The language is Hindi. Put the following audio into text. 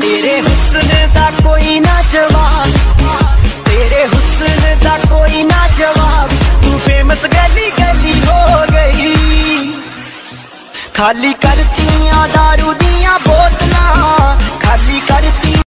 तेरे हुस्न का कोई ना जवाब। तेरे हुस्न का कोई ना जवाब। तू फ़ेमस गली गली हो गई। खाली करती आदा